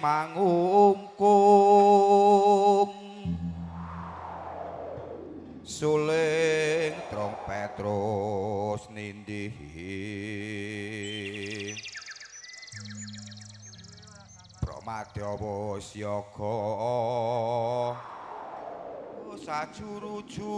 mangungkung suling trong petrus nindih. Pramadya wis yoga sajuru-juru.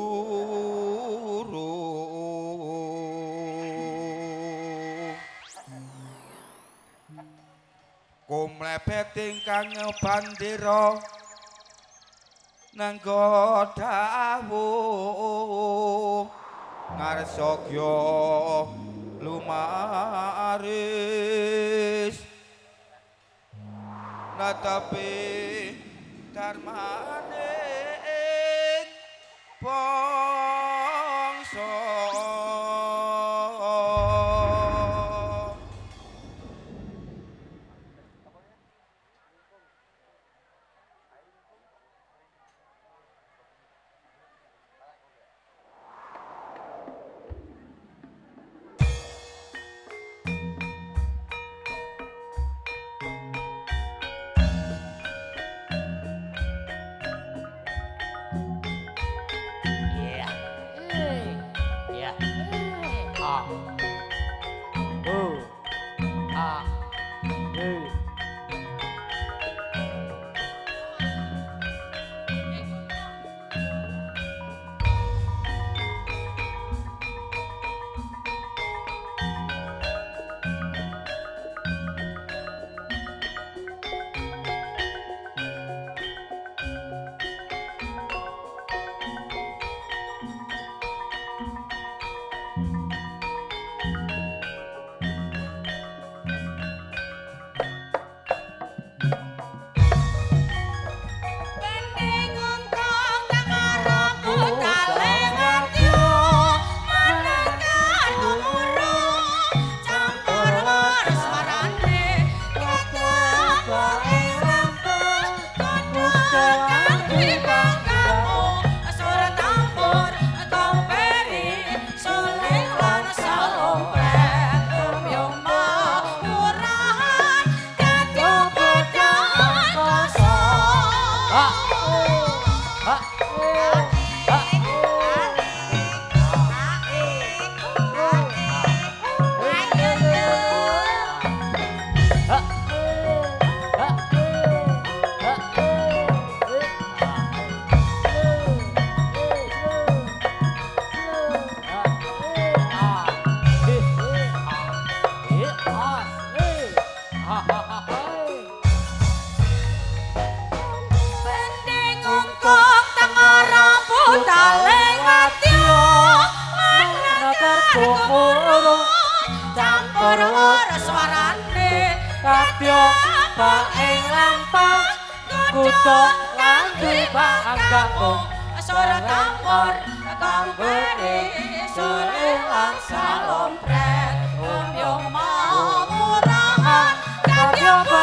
kumlebet ingkang bandira nanggo dawuh ngarsogyo lumaris. Natepi darmane ing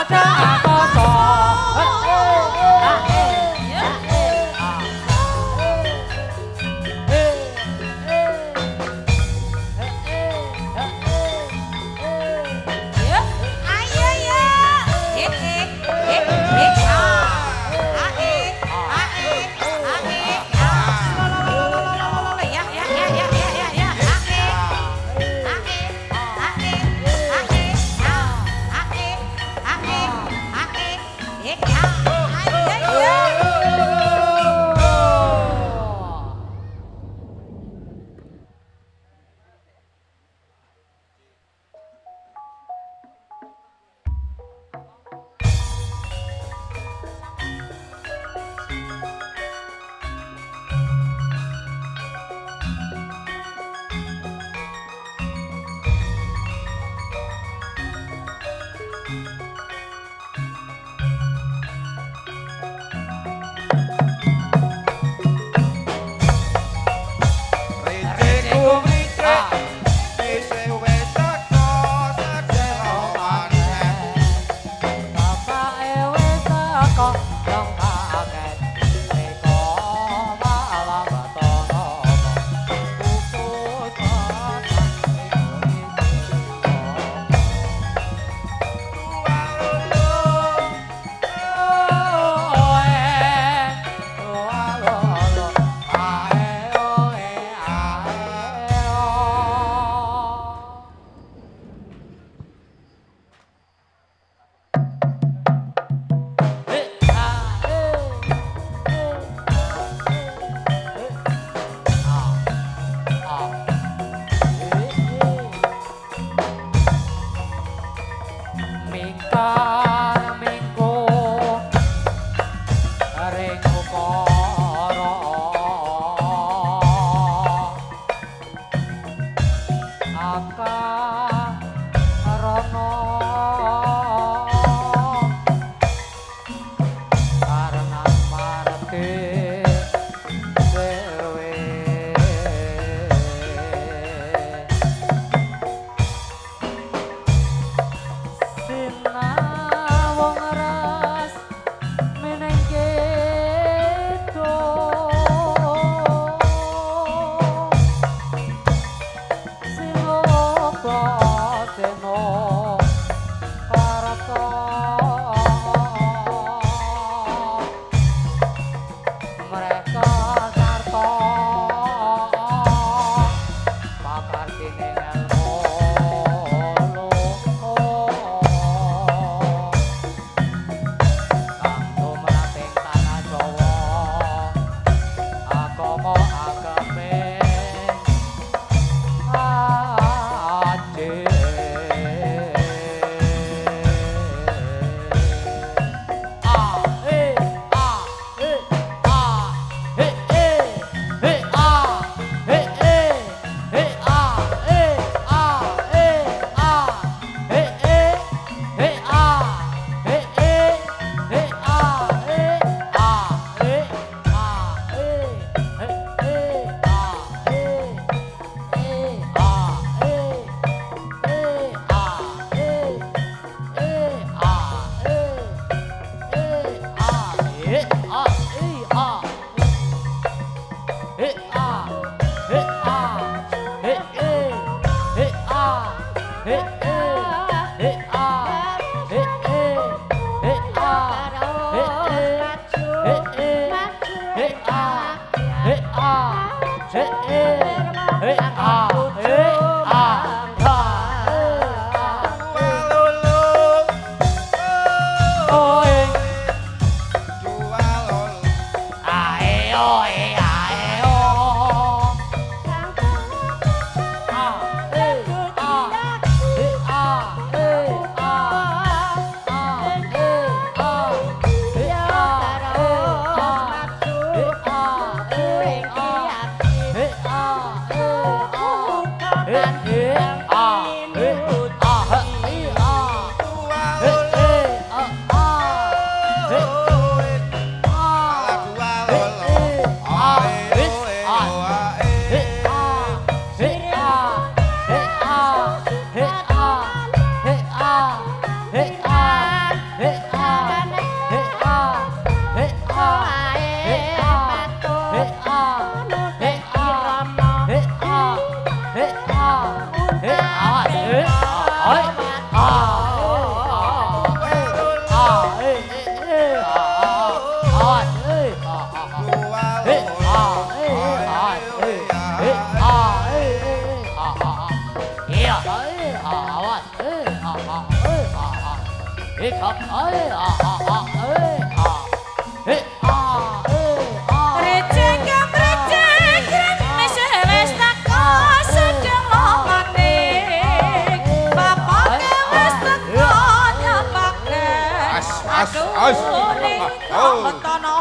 ta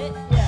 it.